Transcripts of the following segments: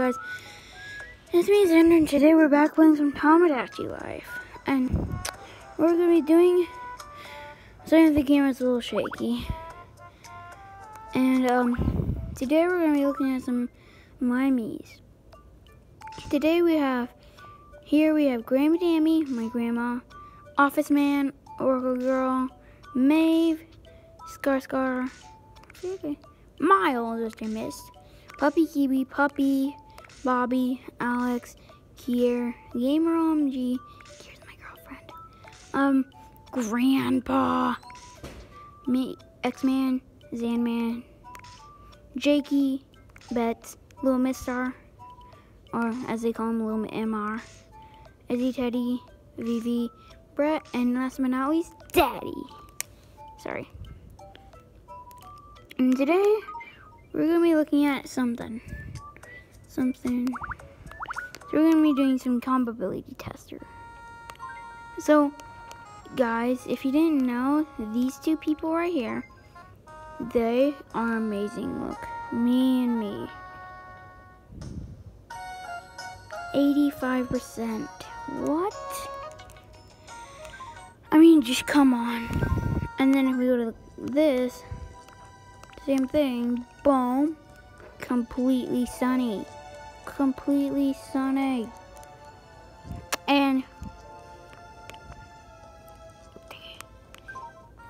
guys? It's me, Xander, and today we're back playing some Tomodachi Life. And we're going to be doing... Sorry if the camera's a little shaky. And um, today we're going to be looking at some Mimes. Today we have... Here we have Grandma Dammy, my grandma, Office Man, Oracle Girl, Maeve, Scar Scar, okay. Miles, just missed. Puppy Kiwi, Puppy, Bobby, Alex, Kier, Gamer OMG, Kier's my girlfriend. Um, Grandpa, me, X-Man, Zanman, Jakey, Betts, Little Mister, or as they call him, Little MR, Izzy Teddy, Vivi, Brett, and last but not least, Daddy. Sorry. And today, we're going to be looking at something. Something. So we're to be doing some compatibility tester. So, guys, if you didn't know, these two people right here, they are amazing. Look, me and me. 85%. What? I mean, just come on. And then if we go to this, same thing. Boom. Completely sunny. Completely sunny. And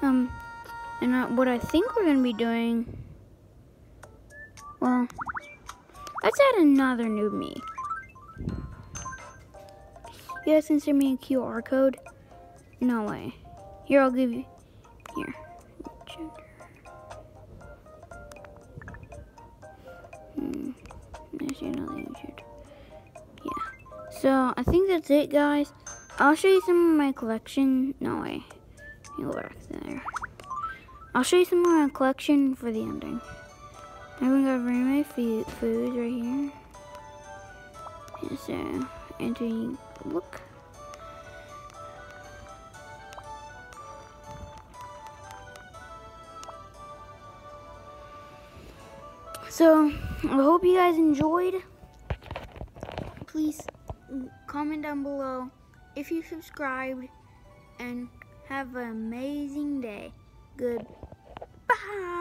um and uh, what I think we're gonna be doing well let's add another new me. You guys can send Mii a QR code? No way. Here I'll give you here. Hmm. Yeah. So I think that's it, guys. I'll show you some of my collection. No way. You there. I'll show you some of my collection for the ending. I've got very my food, right here. And so, entering look. So, I hope you guys enjoyed. Please comment down below if you subscribed and have an amazing day. Goodbye.